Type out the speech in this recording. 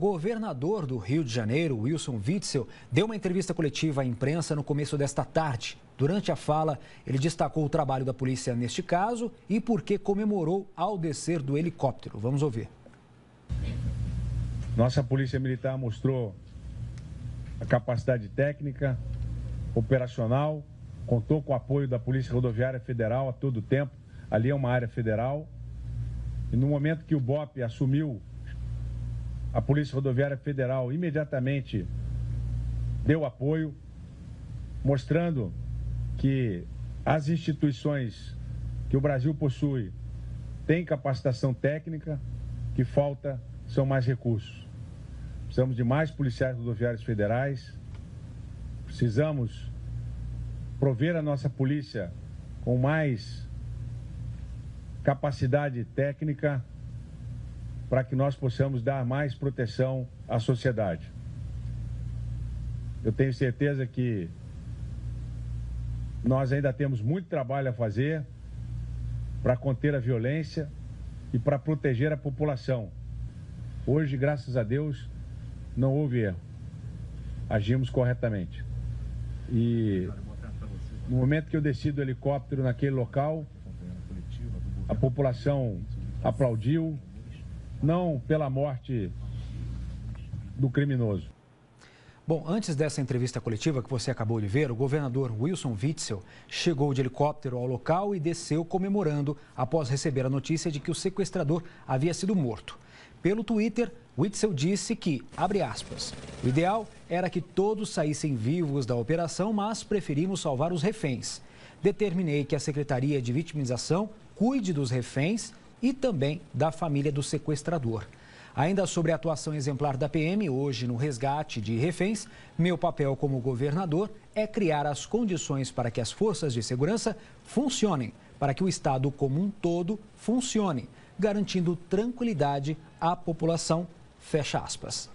Governador do Rio de Janeiro, Wilson Witzel, deu uma entrevista coletiva à imprensa no começo desta tarde. Durante a fala, ele destacou o trabalho da polícia neste caso e por que comemorou ao descer do helicóptero. Vamos ouvir. Nossa Polícia Militar mostrou a capacidade técnica, operacional, contou com o apoio da Polícia Rodoviária Federal a todo tempo. Ali é uma área federal. E no momento que o BOP assumiu a Polícia Rodoviária Federal imediatamente deu apoio, mostrando que as instituições que o Brasil possui têm capacitação técnica, que falta são mais recursos. Precisamos de mais policiais rodoviários federais, precisamos prover a nossa polícia com mais capacidade técnica para que nós possamos dar mais proteção à sociedade. Eu tenho certeza que nós ainda temos muito trabalho a fazer para conter a violência e para proteger a população. Hoje, graças a Deus, não houve erro. Agimos corretamente. E no momento que eu desci do helicóptero naquele local, a população aplaudiu, não pela morte do criminoso. Bom, antes dessa entrevista coletiva que você acabou de ver, o governador Wilson Witzel chegou de helicóptero ao local e desceu comemorando após receber a notícia de que o sequestrador havia sido morto. Pelo Twitter, Witzel disse que, abre aspas, o ideal era que todos saíssem vivos da operação, mas preferimos salvar os reféns. Determinei que a Secretaria de Vitimização cuide dos reféns e também da família do sequestrador. Ainda sobre a atuação exemplar da PM hoje no resgate de reféns, meu papel como governador é criar as condições para que as forças de segurança funcionem, para que o Estado como um todo funcione, garantindo tranquilidade à população. Fecha aspas.